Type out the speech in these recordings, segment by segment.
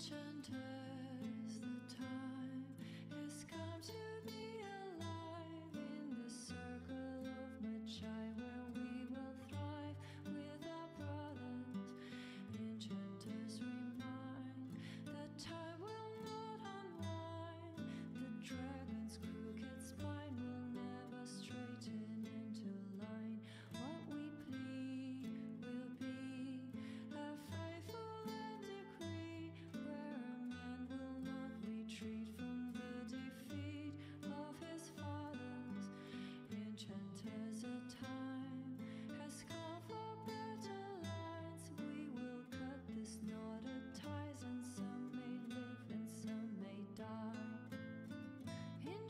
Enchanters,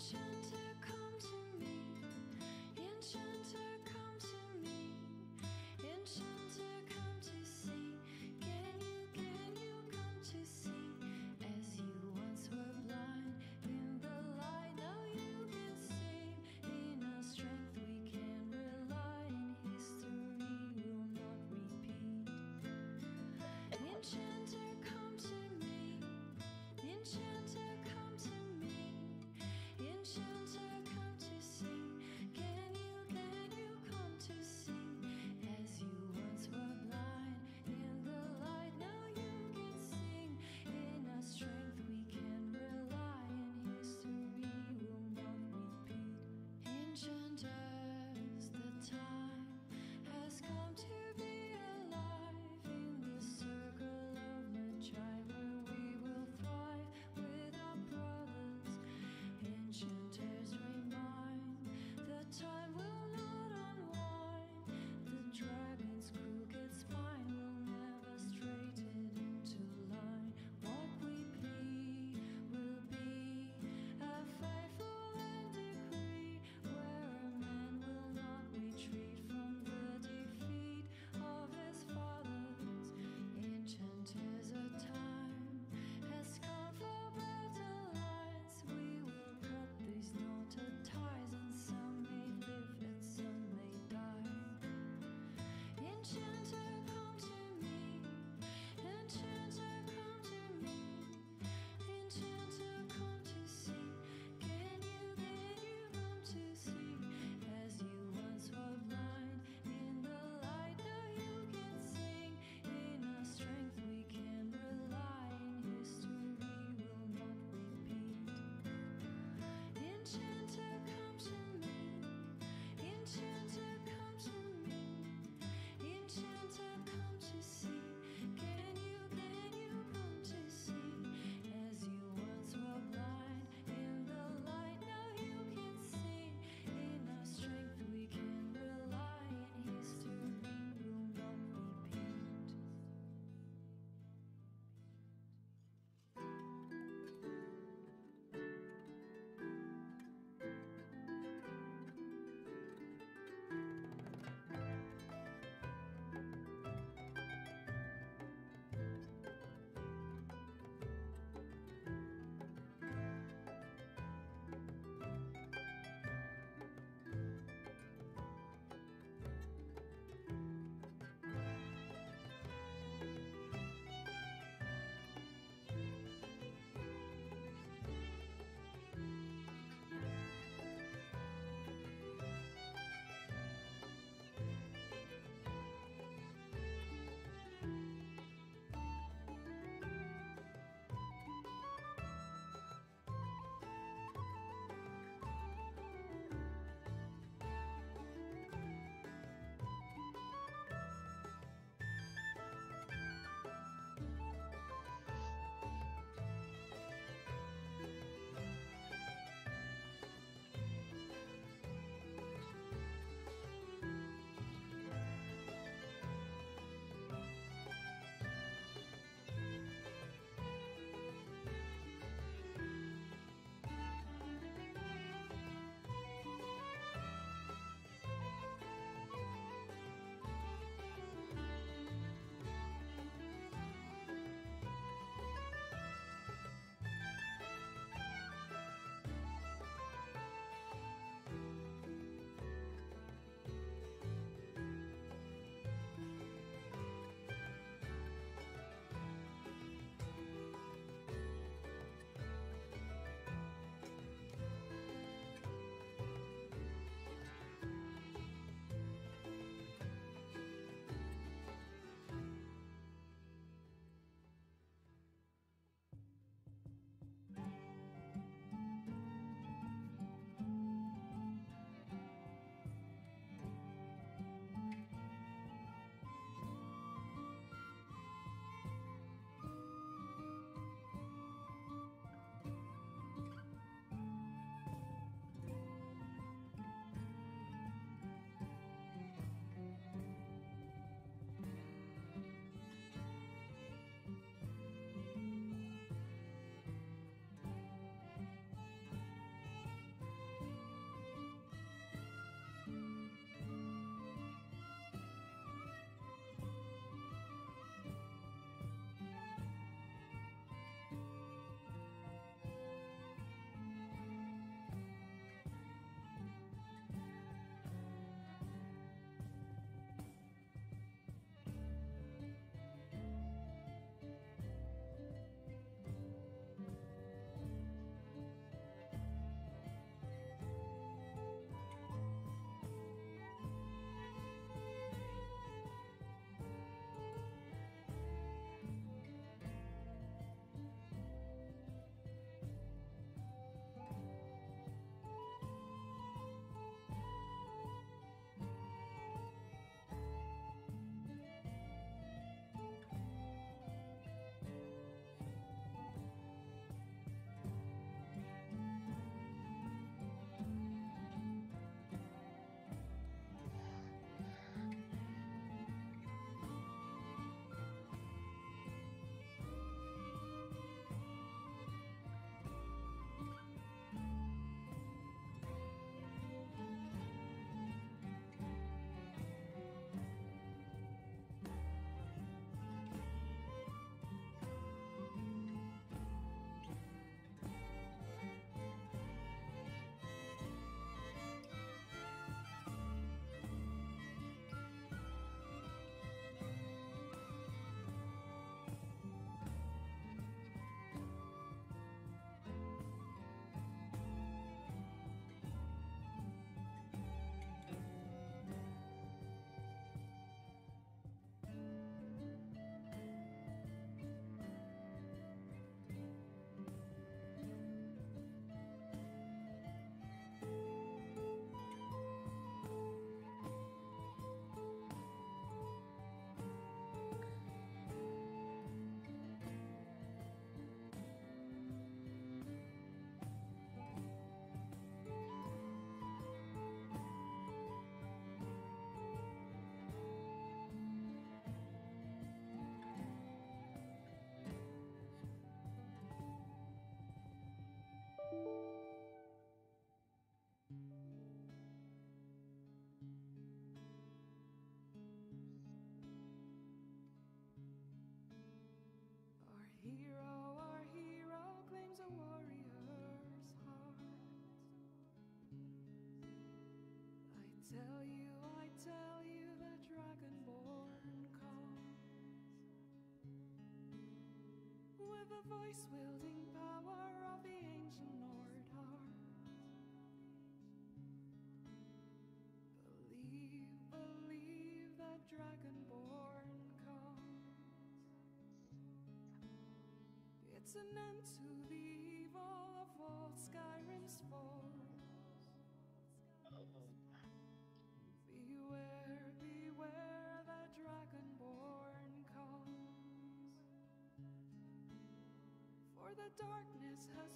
Enchanter, with a voice wielding power of the ancient Nord. Believe, believe that dragonborn comes. It's an end to the the darkness has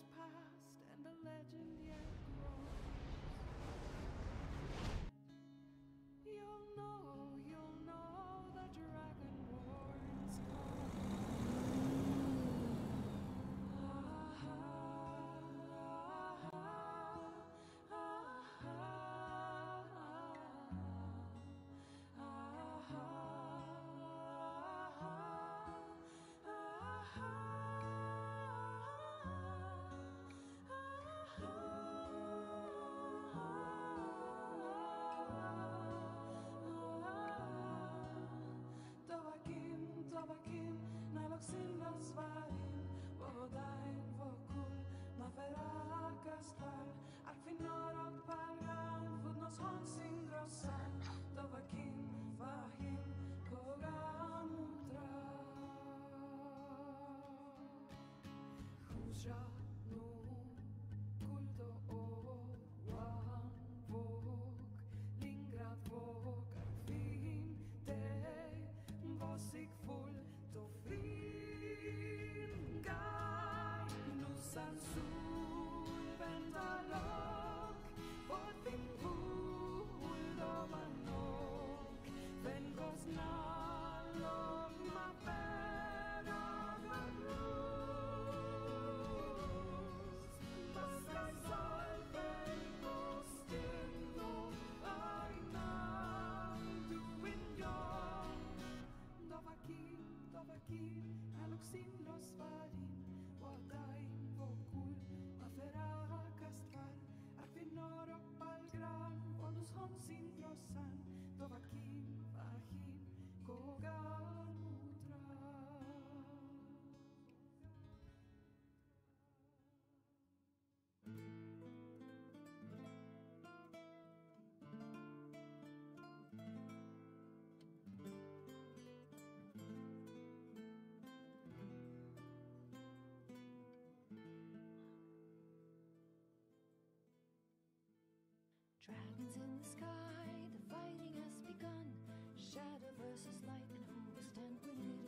Dragons in the sky, the fighting has begun. Shadow versus light, and who will stand with? it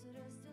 Cause it is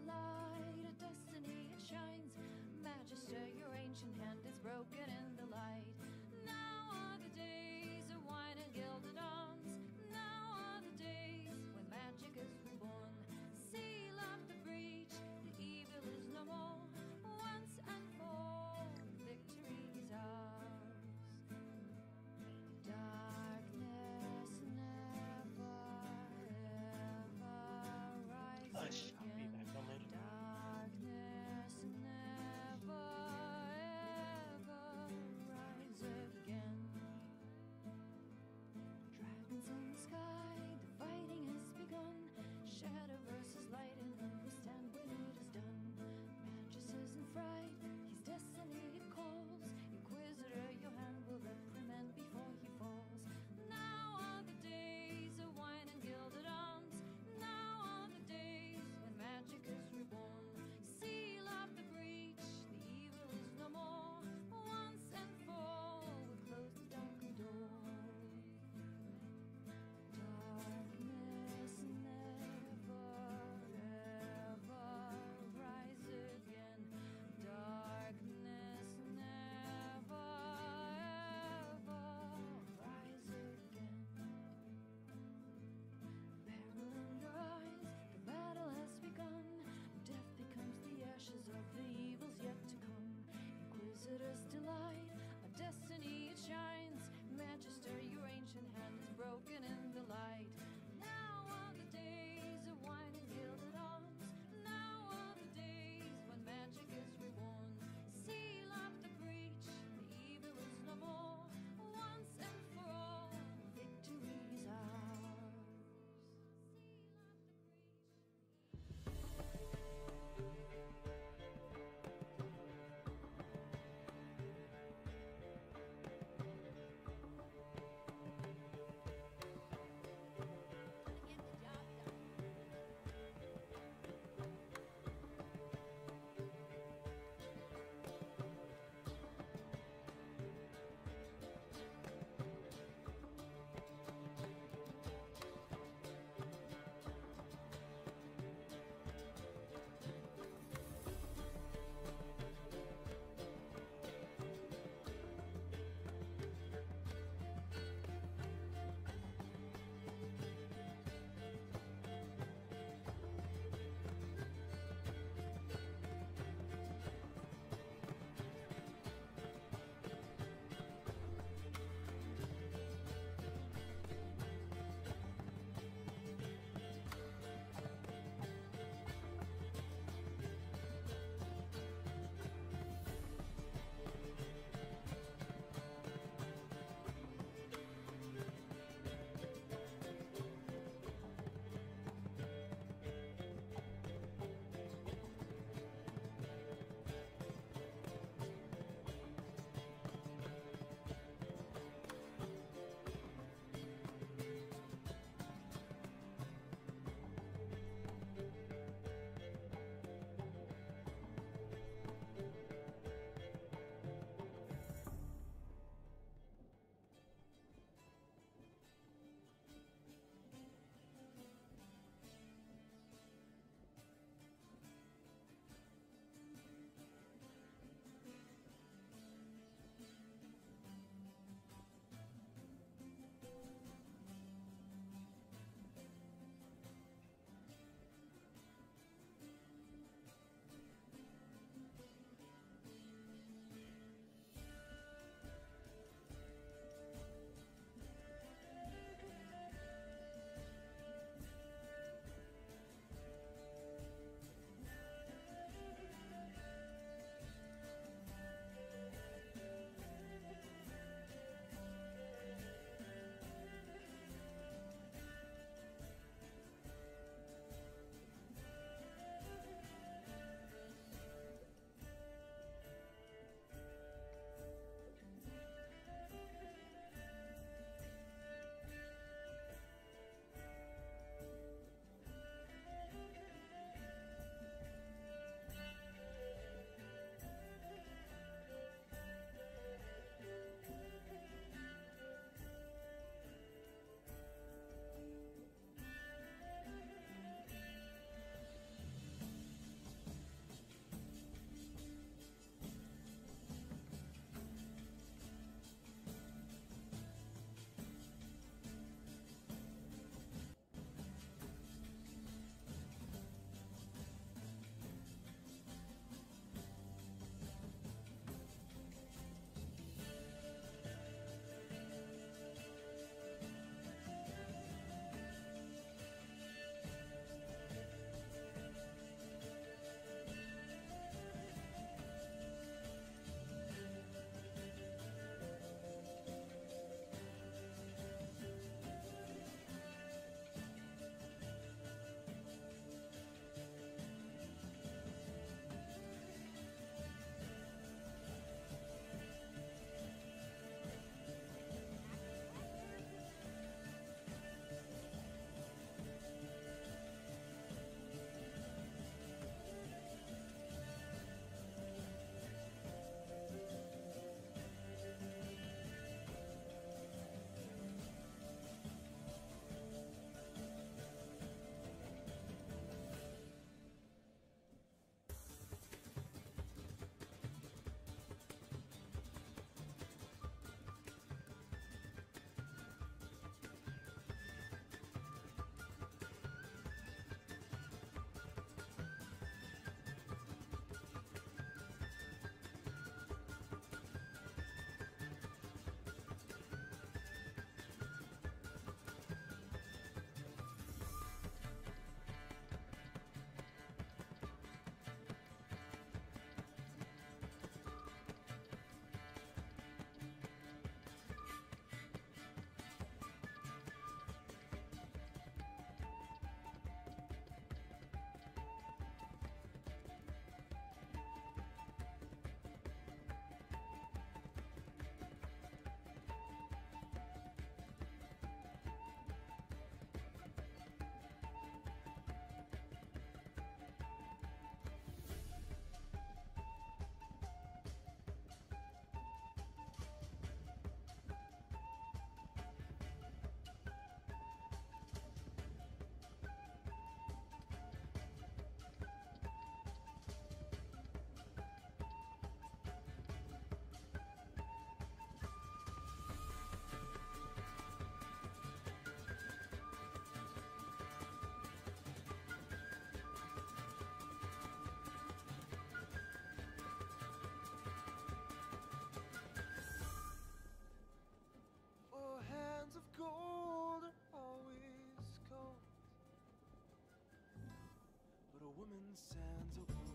human sounds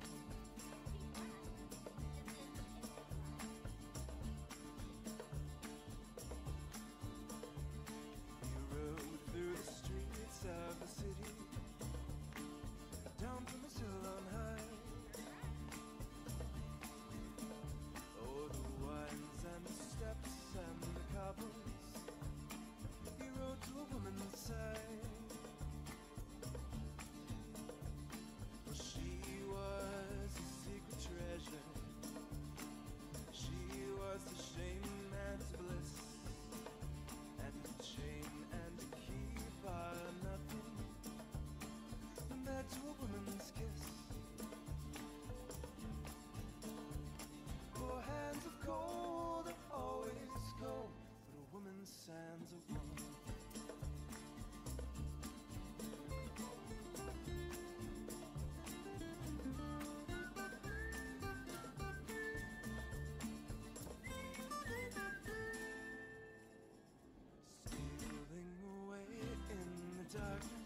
darkness.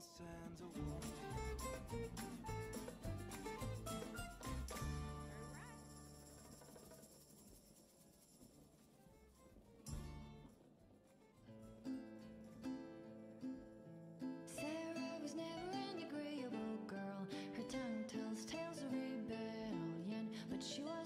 stands alone. Sera was never an agreeable girl. Her tongue tells tales of rebellion, but she was.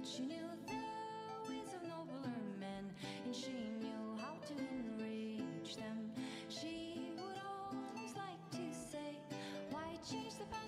But she knew the ways of nobler men, and she knew how to enrage them. She would always like to say, Why change the past?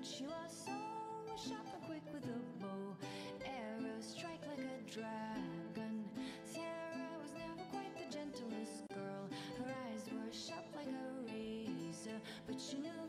but you are so sharp and quick with a bow. Arrow strike like a dragon. Sera was never quite the gentlest girl. Her eyes were sharp like a razor, but she knew.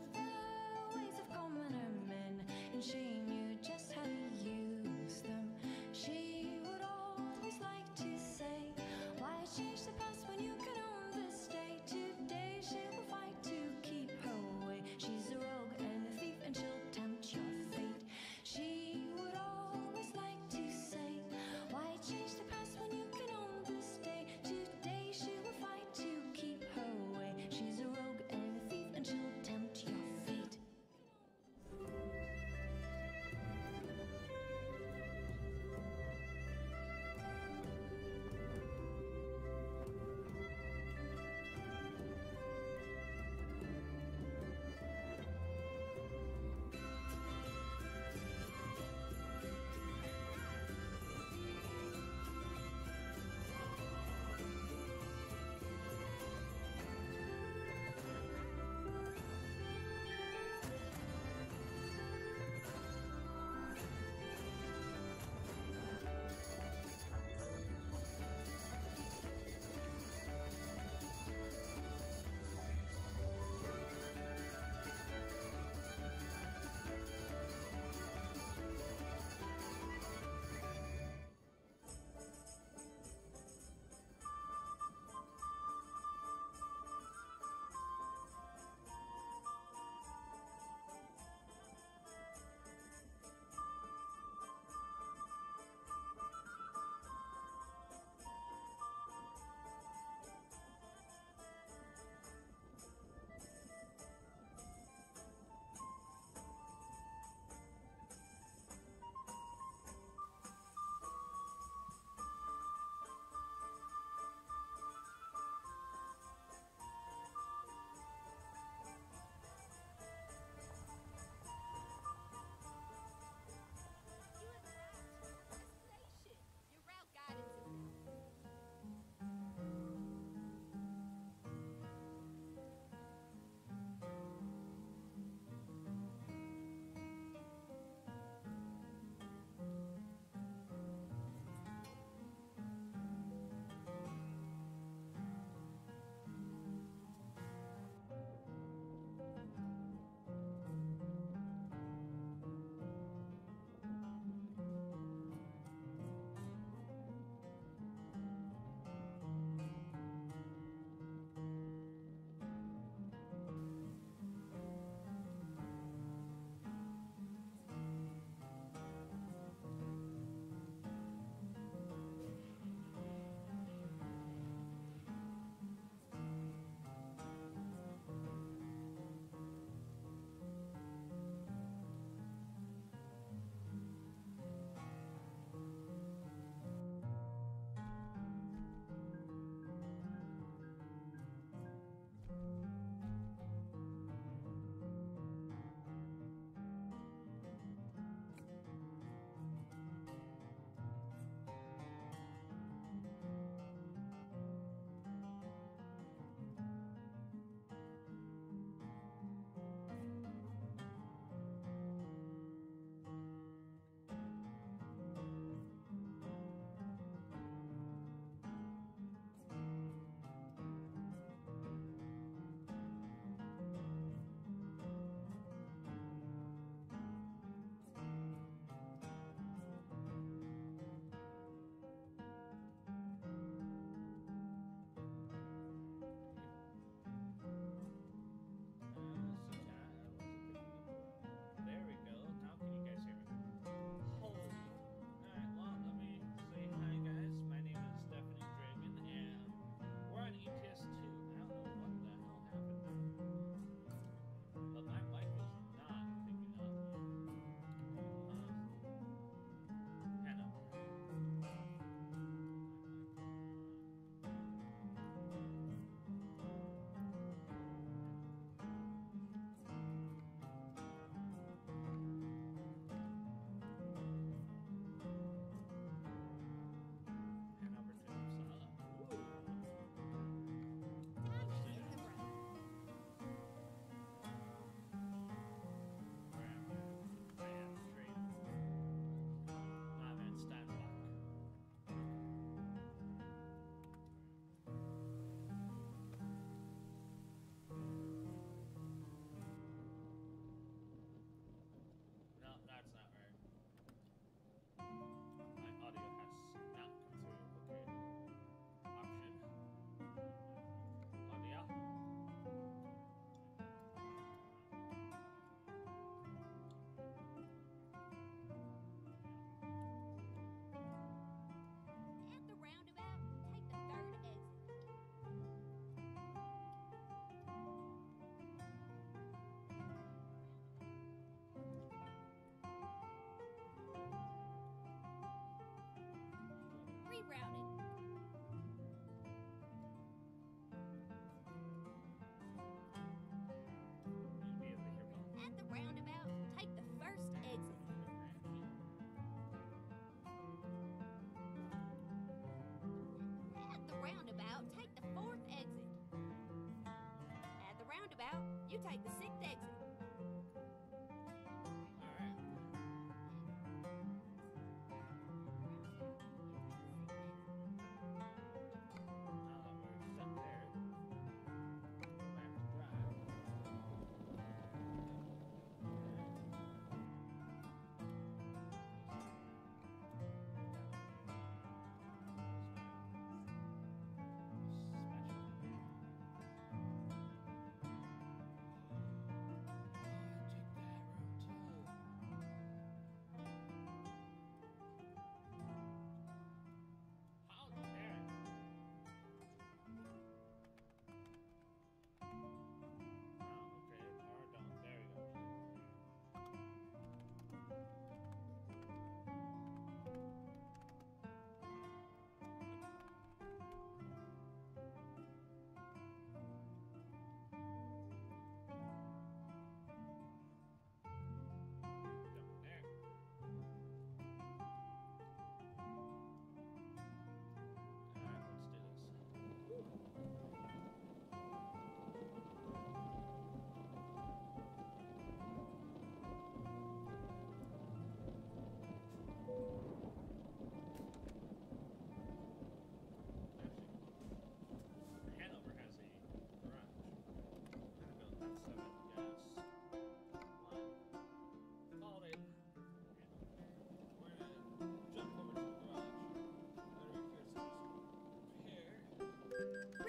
You take the sixth exit.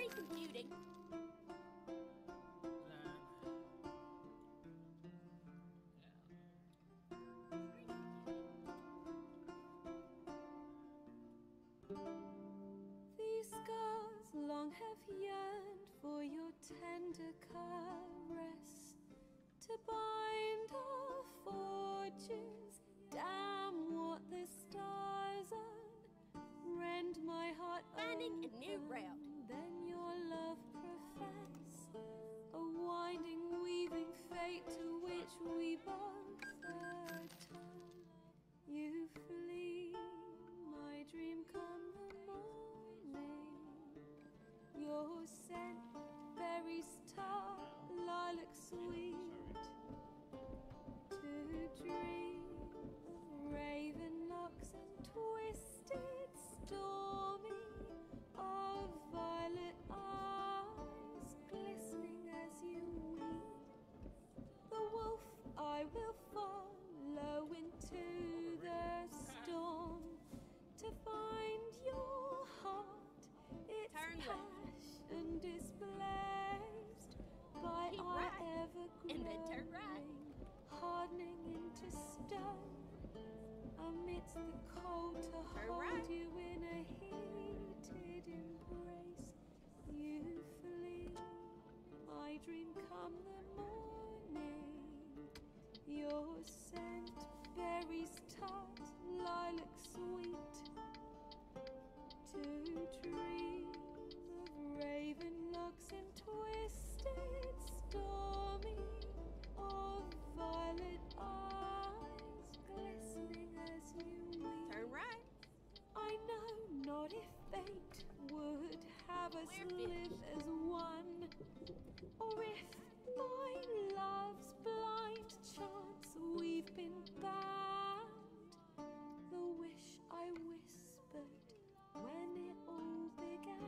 Repair. Recomputing. Then. These scars long have yearned for your tender caress to bind our forges. Damn what the stars are. Rend my heart Finding a new route. Love profess a winding, weaving fate to which we both atone. You flee, my dream come the morning. Your scent, berries tart, lilac sweet. To dream raven locks and twisted, stormy, I will follow into the storm to find your heart. Its Turn left. passion displaced by Keep our right, ever then right. hardening into stone amidst the cold to Turn hold right. you in a heated embrace. You flee, my dream come the morning. Your scent, berries tart, lilac sweet. To dream of raven locks and twisted, stormy, of violet eyes glistening as you weep. Turn right. I know not if fate would have us live as one, or if by love's blind chance we've been bound. The wish I whispered when it all began.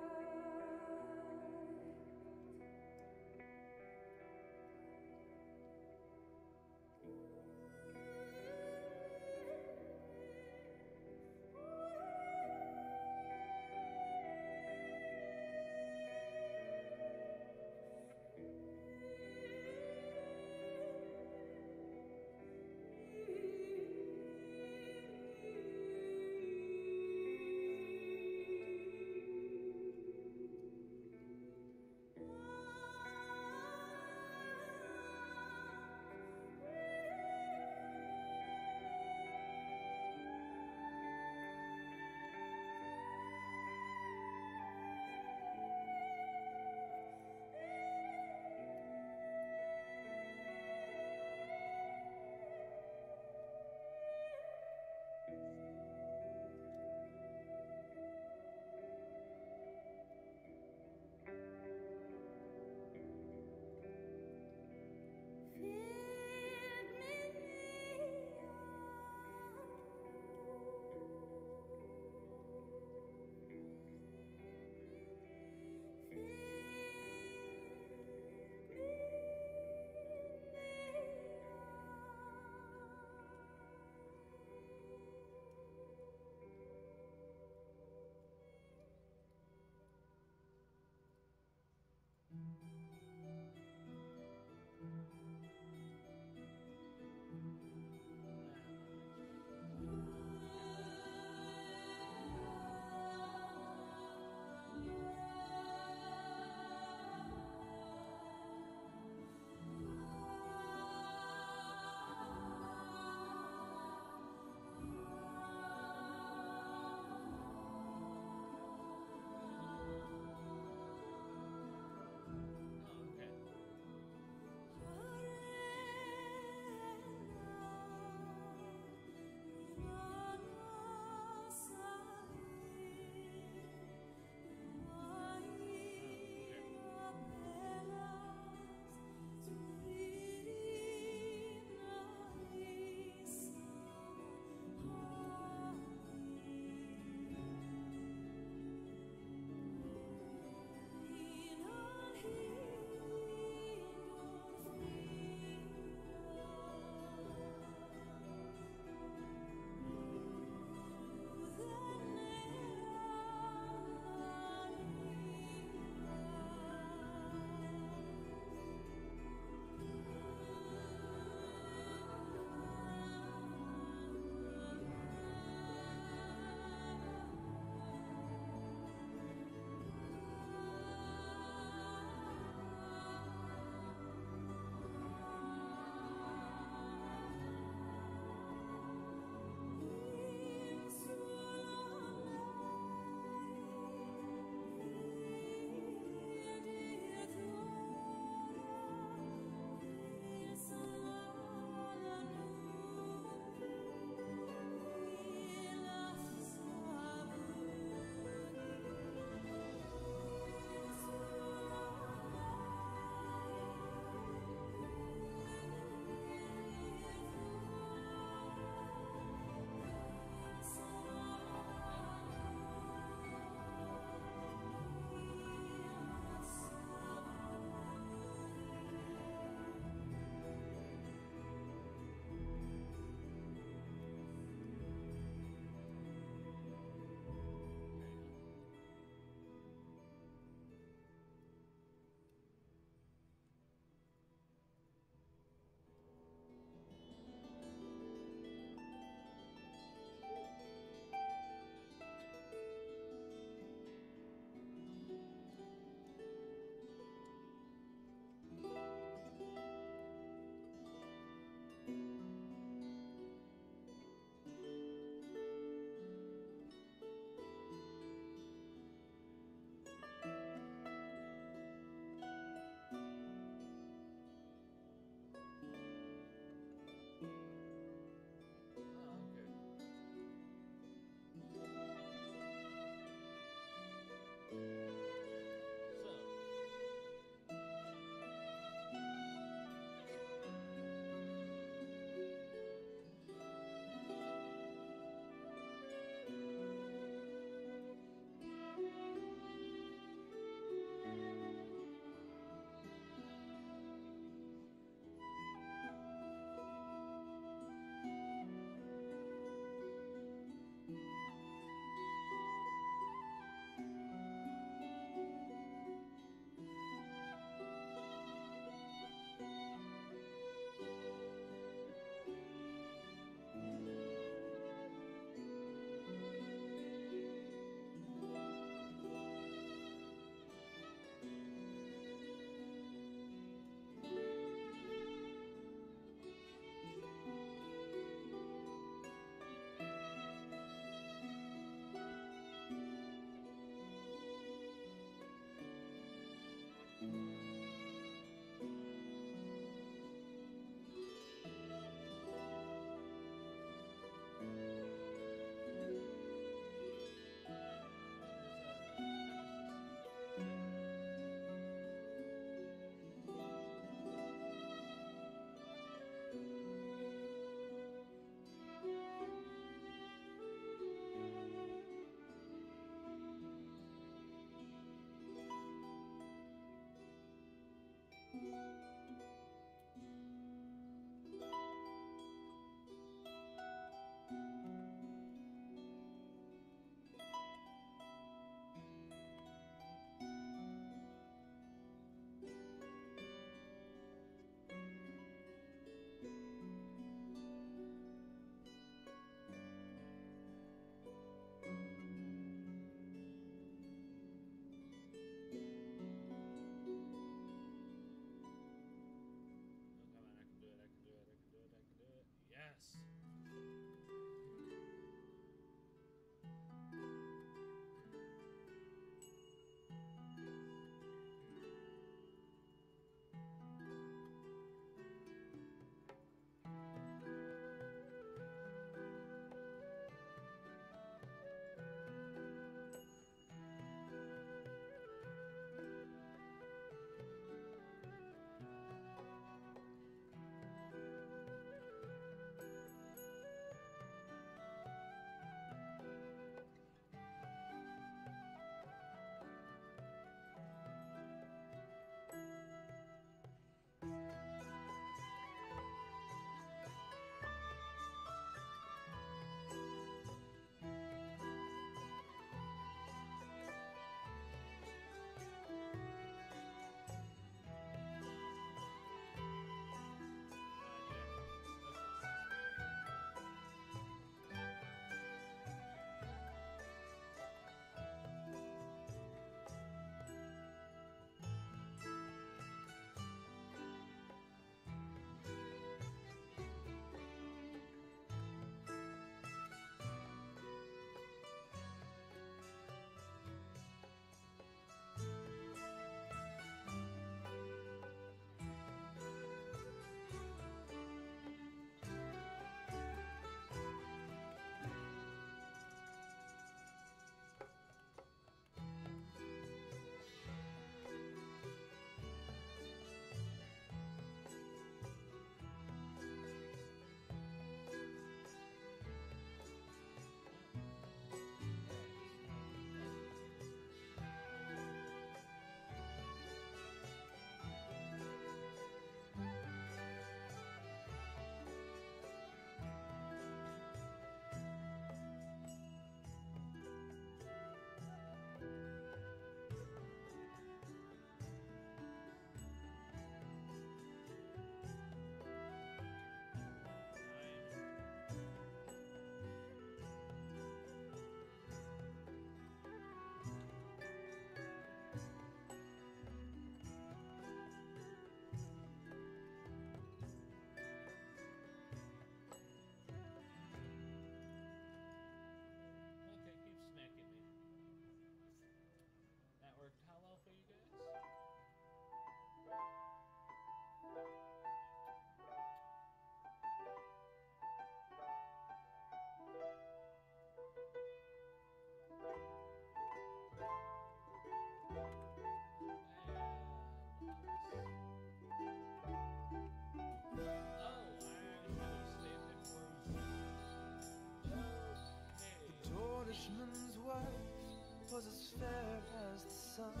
Dornishman's wife was as fair as the sun,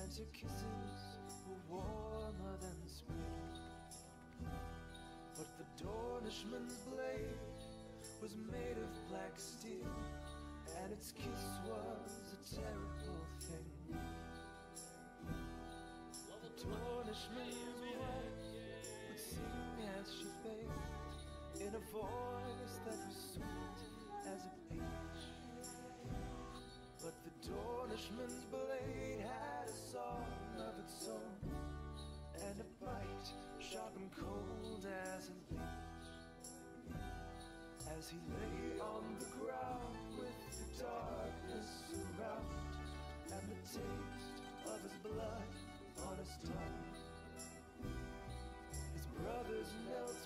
and her kisses were warmer than spring. But the Dornishman's blade was made of black steel, and its kiss was a terrible thing. The Dornishman's wife would sing as she bathed in a voice that was sweet Dornishman's blade had a song of its own and a bite sharp and cold as a leech. As he lay on the ground with the darkness around and the taste of his blood on his tongue. His brothers knelt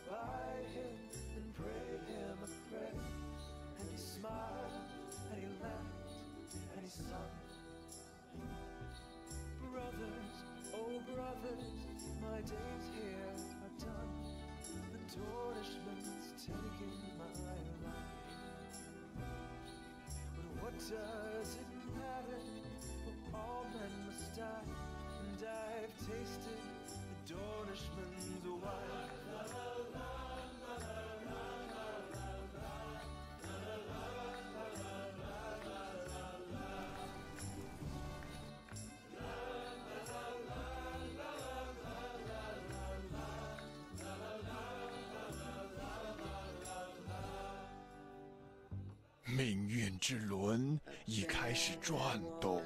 my days here are done. The Dornishman's taking my life. But what does it matter? For all men must die, and I've tasted the Dornishman's wife. “齿轮”已开始转动。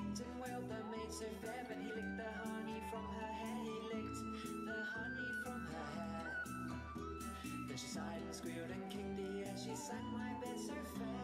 licked him well, the maid so fair, but he licked the honey from her hair. He licked the honey from her hair. Then she sighed and squealed and kicked the air. She sang my bed so fair.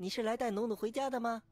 你是来带农奴回家的吗？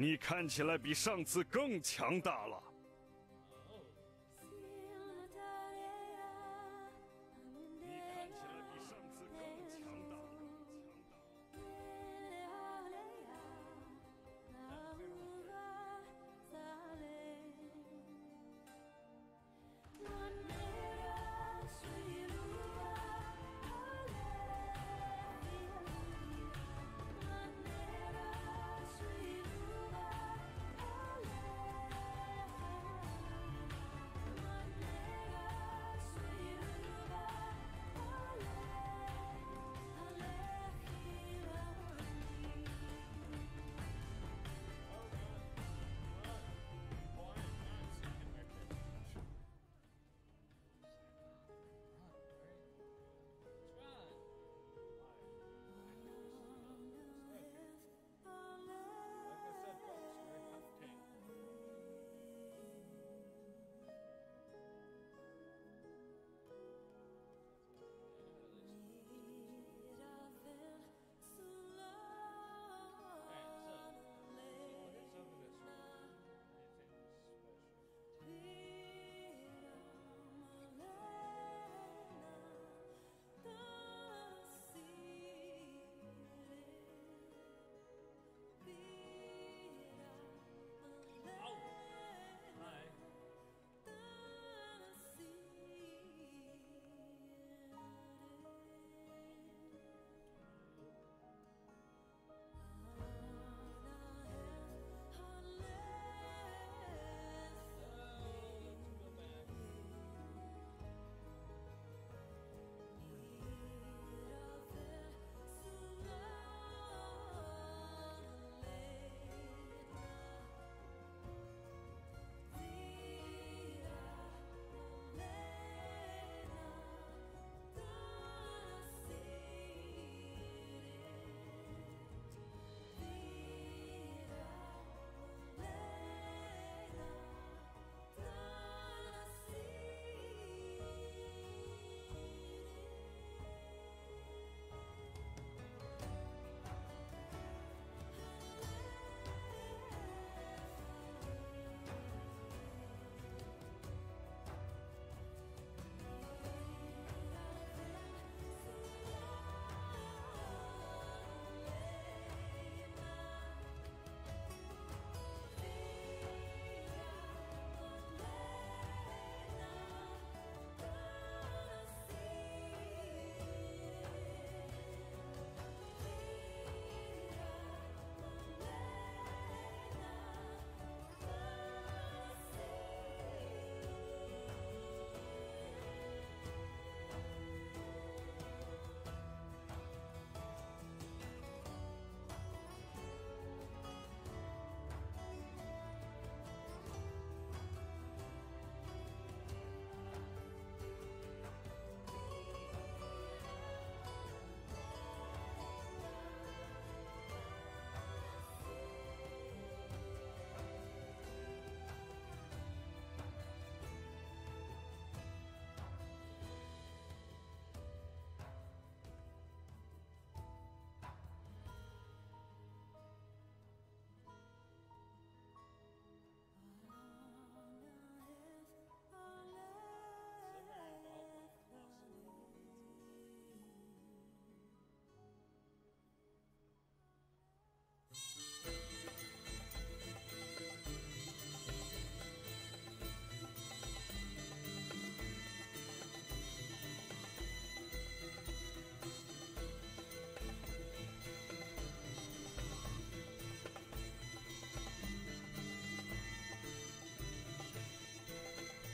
你看起来比上次更强大了。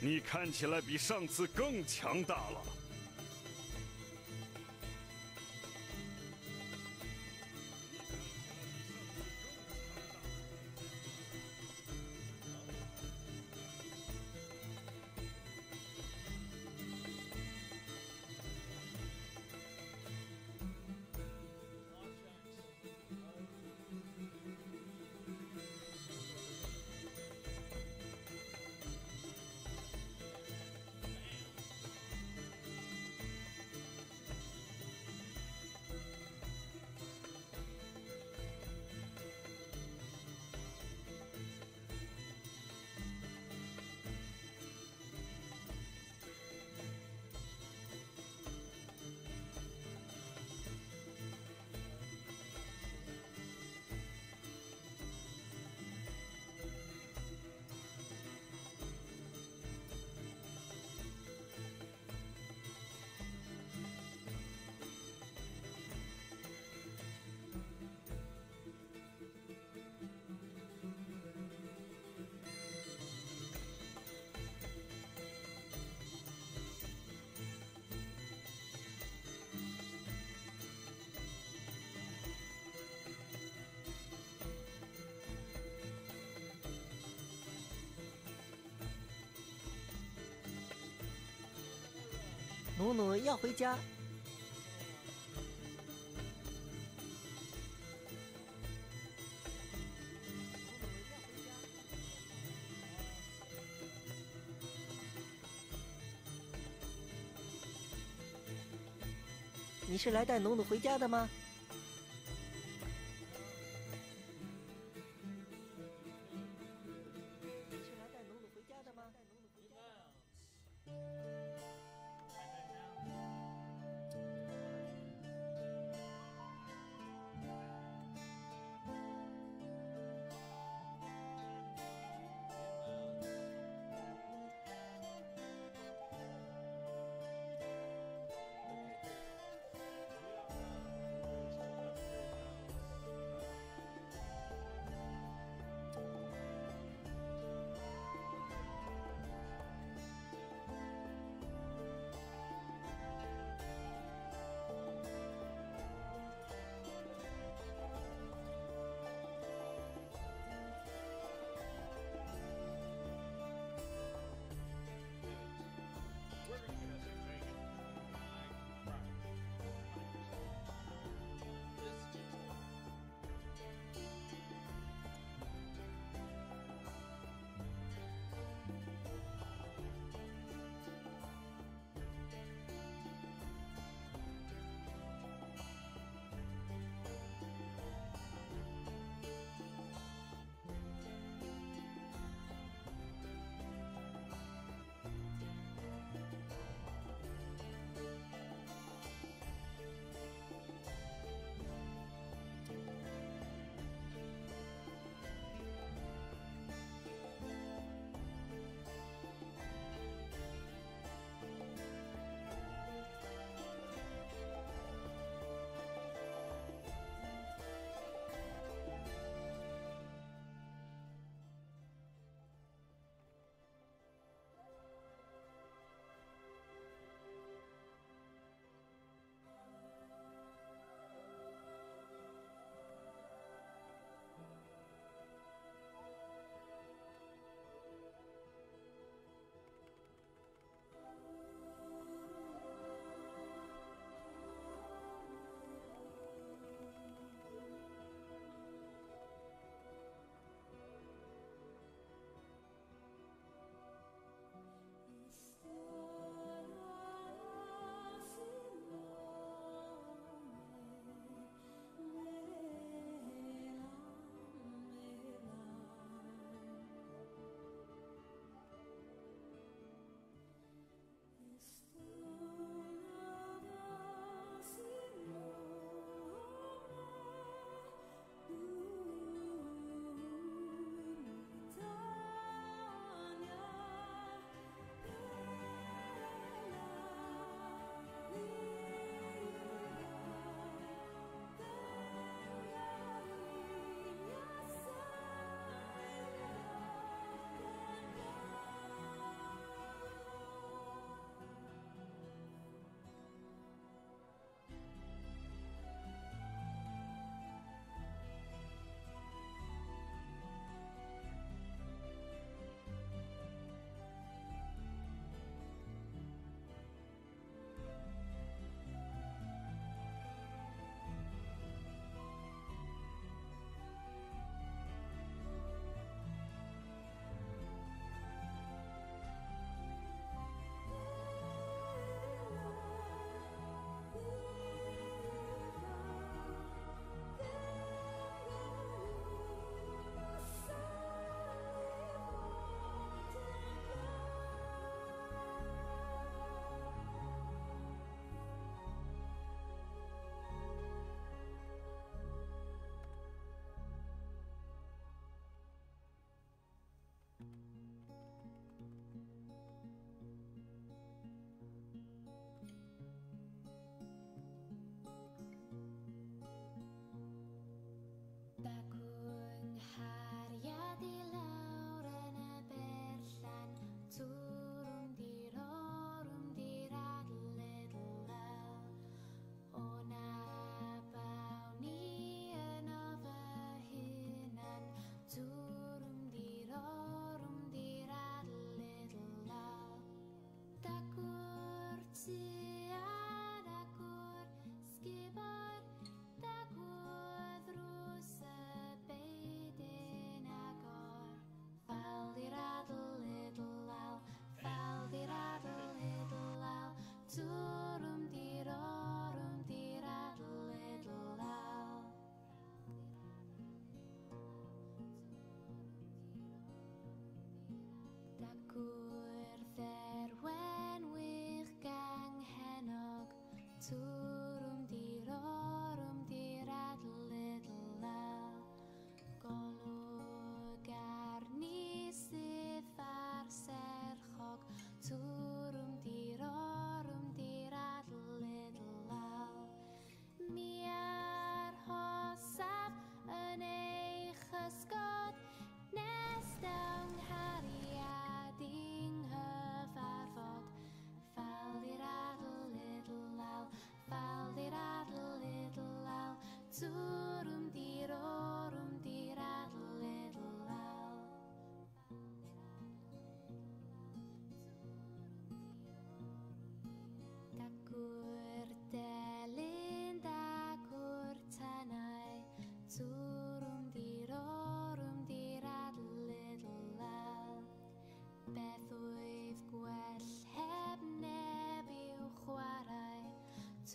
你看起来比上次更强大了。努努要回家。你是来带努努回家的吗？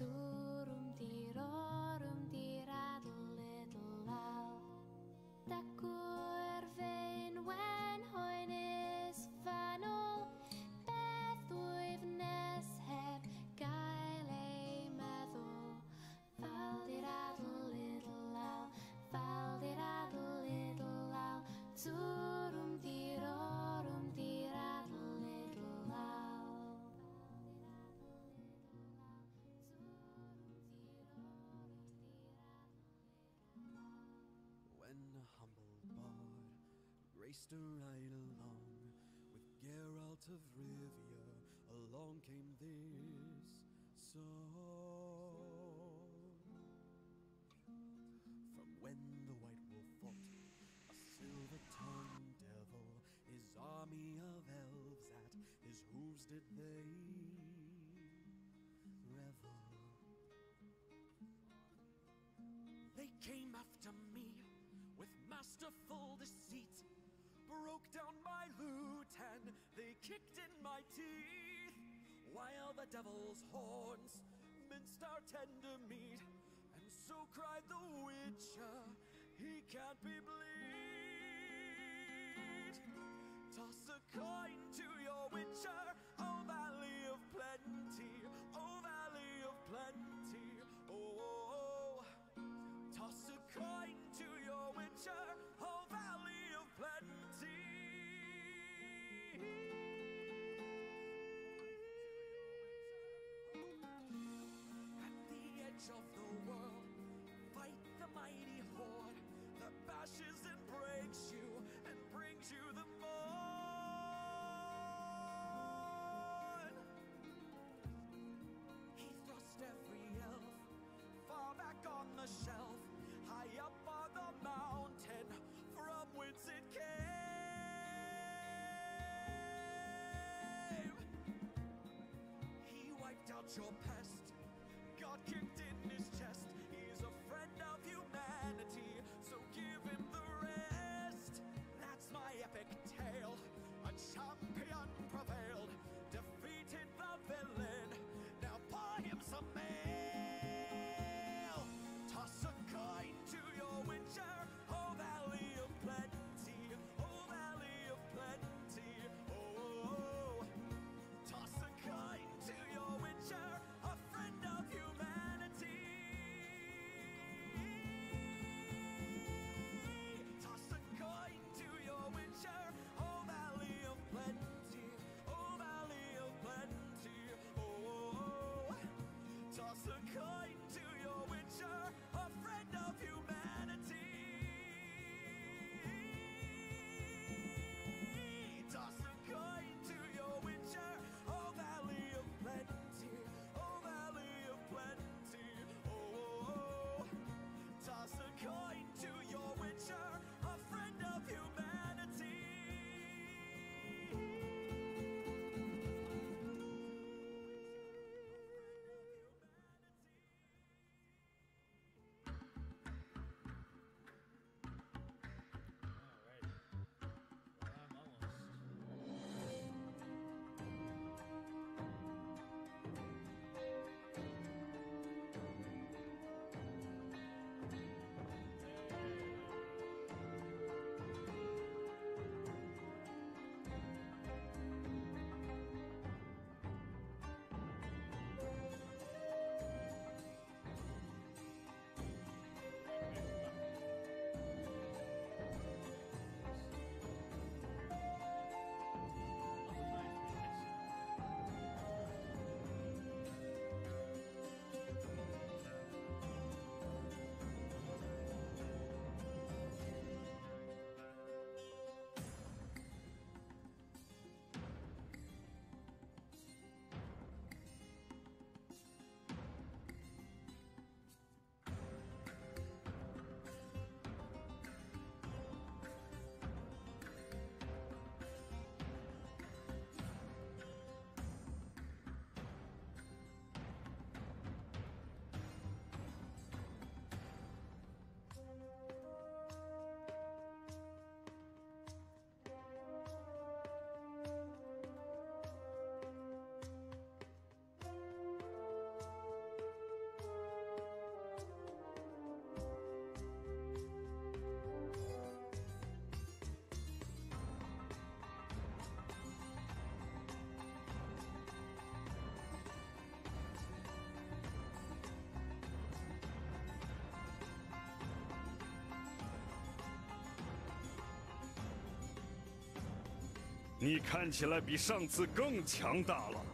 Jesús. Raced a ride along with Geralt of Rivia, along came this song. From when the White Wolf fought a silver-tongued devil, his army of elves at his hooves did they revel. They came after me with masterful deceit, broke down my lute and they kicked in my teeth, while the devil's horns minced our tender meat, and so cried the witcher, he can't be bleed. Toss a coin to your witcher, edge of the world, fight the mighty horde that bashes and breaks you and brings you the morn. He thrust every elf far back on the shelf, high up on the mountain from whence it came. He wiped out your pest, 你看起来比上次更强大了。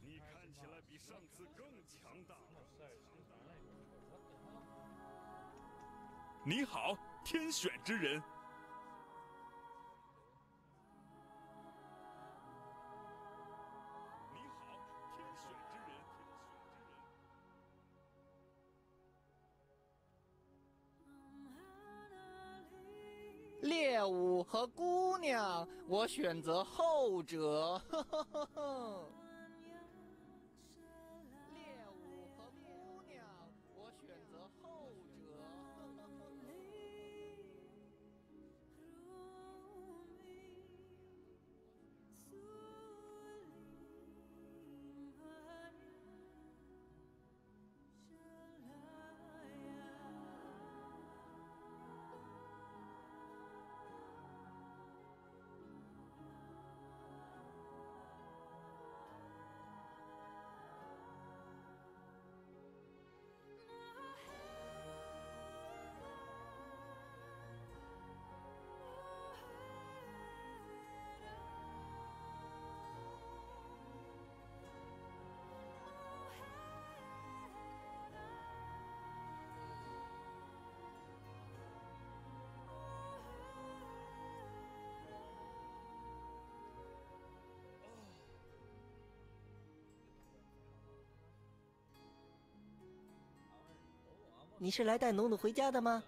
你看起来比上次更强大了。你好，天选之人。选择后者。你是来带努努回家的吗？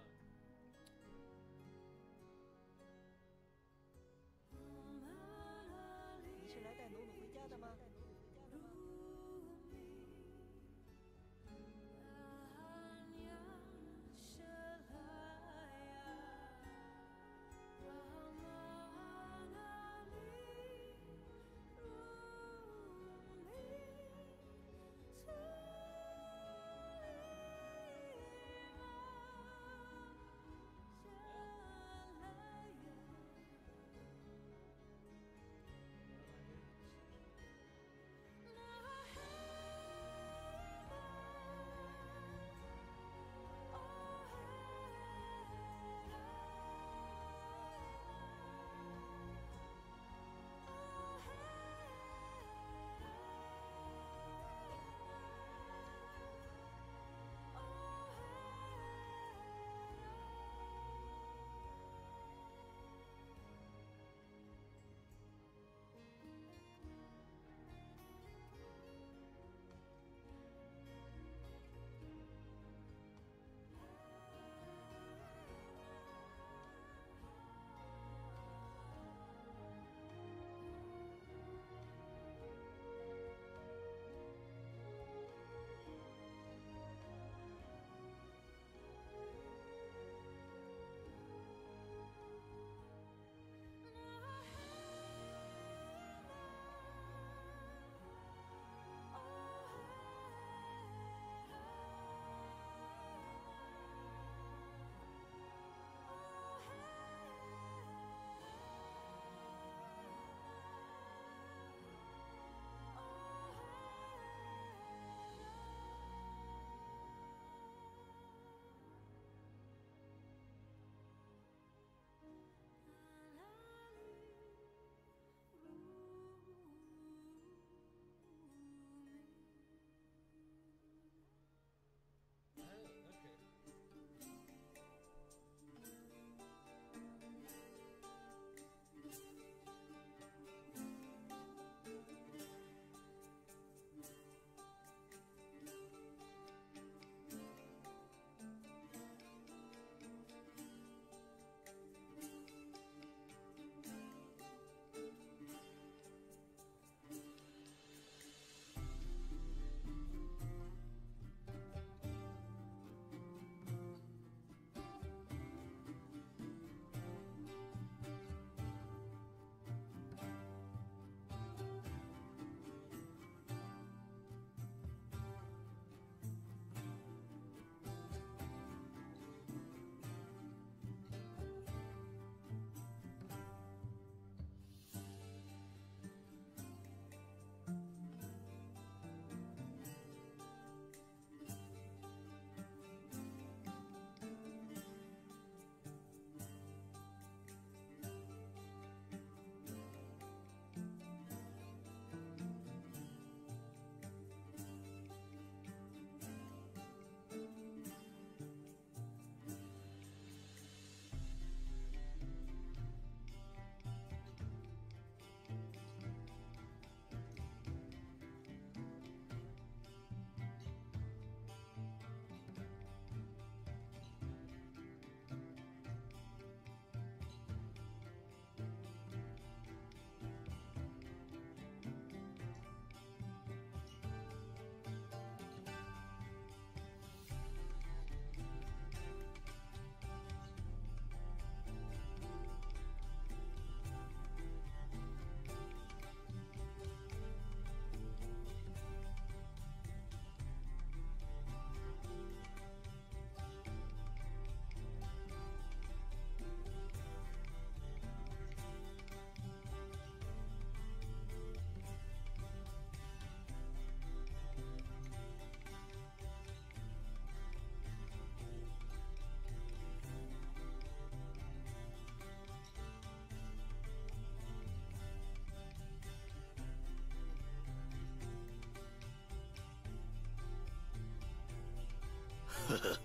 呵 呵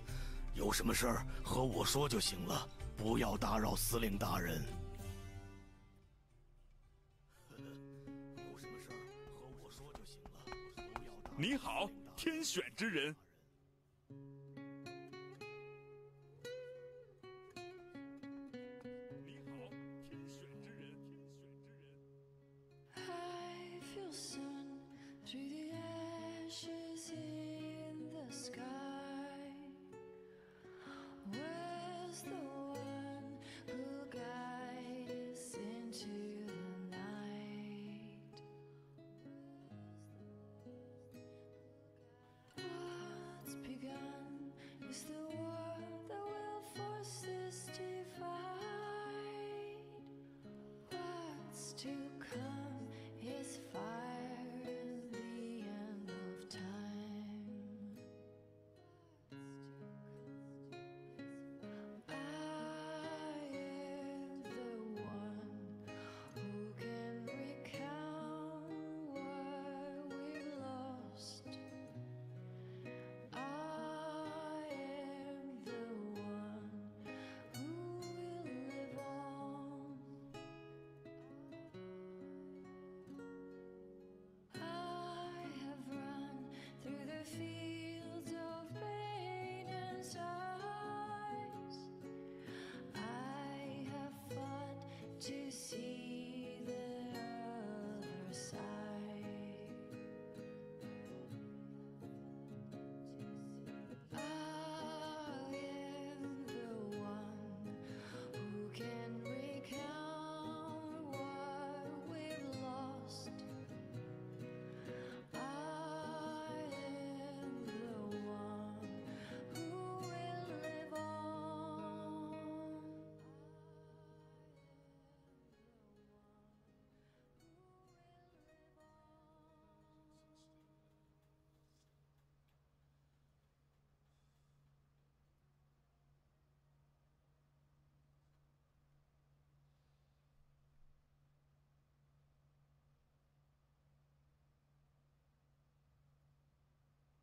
有什么事儿和我说就行了，不要打扰司令大人。有什么事儿和我说就行了，不要打扰你好，天选之人。To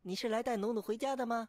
你是来带农奴回家的吗？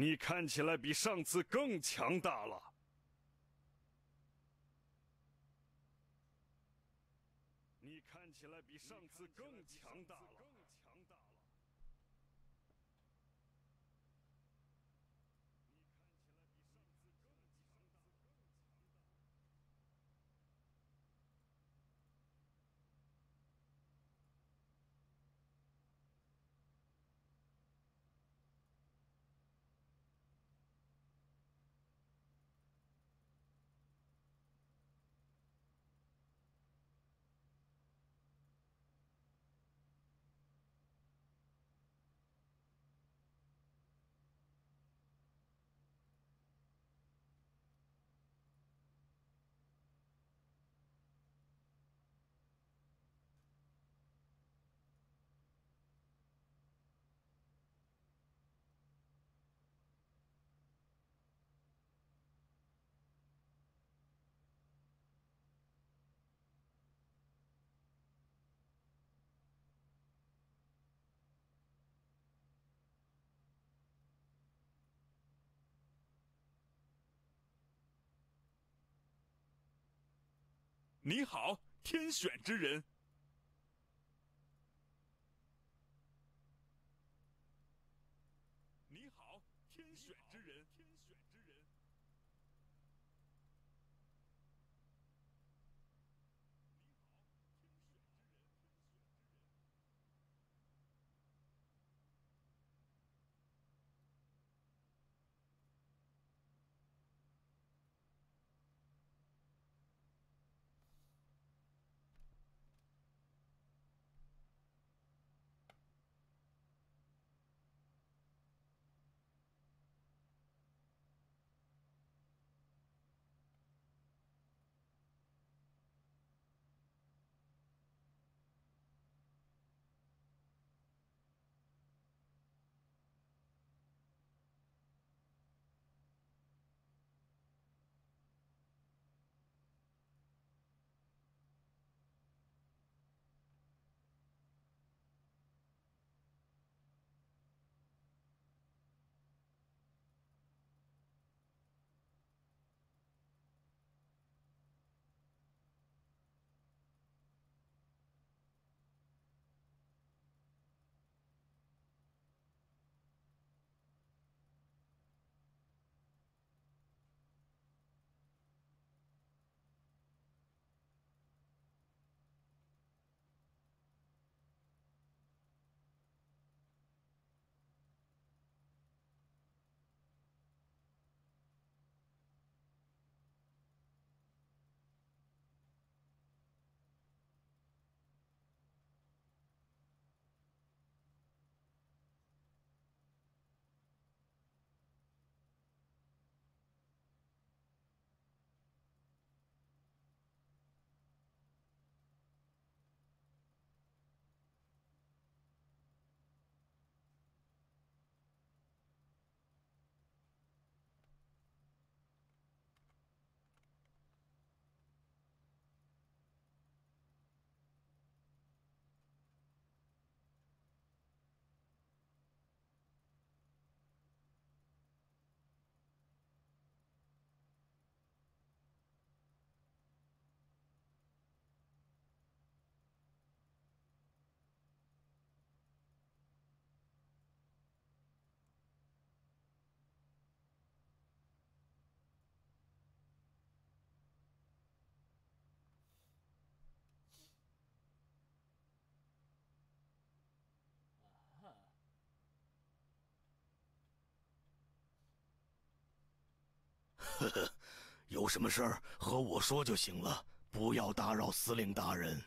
你看起来比上次更强大了。”你看起来比上次更强大了。你好，天选之人。呵呵，有什么事儿和我说就行了，不要打扰司令大人。